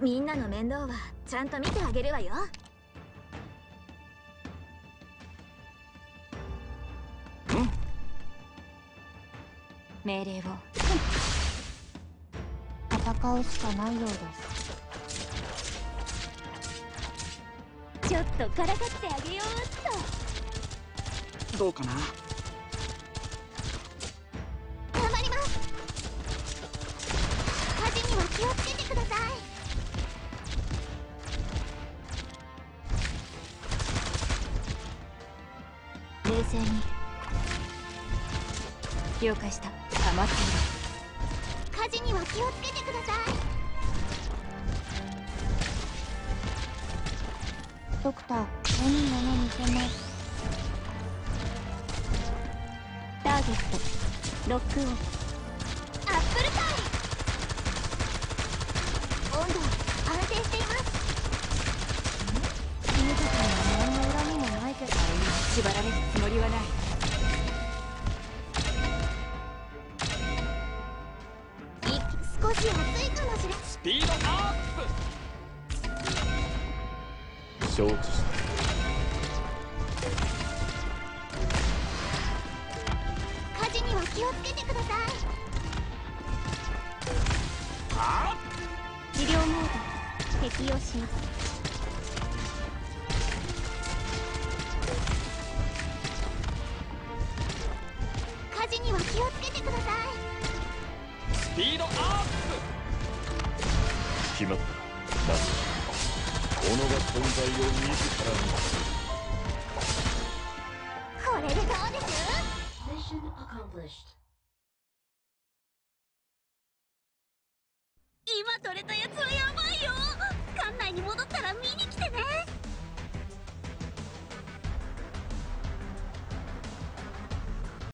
みんなの面倒はちゃんと見てあげるわよ。命令を。戦うしかないようです。ちょっとからかってあげようっと。どうかな？冷静に。了解した。黙っている火事には気をつけてください。ドクター何物見せますターゲットロックオン。縛られるつもりはない。少し暑いかもしれスピードアップ承知した火事には気をつけてください。は？治療モード適用します事には気をつけてください。スピードアップ決まった。なぜ己が存在を自らにするこれでどうです？Mission accomplished. 今取れたやつはや